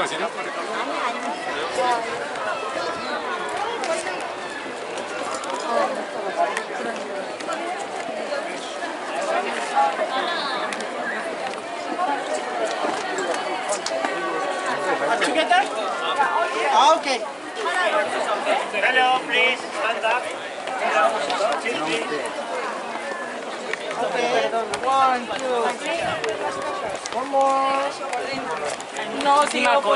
당신은? Together? Ah, okay. Hello, please stand up. Hello, chill, please. Okay. One, two. One more. no, sí, Marco.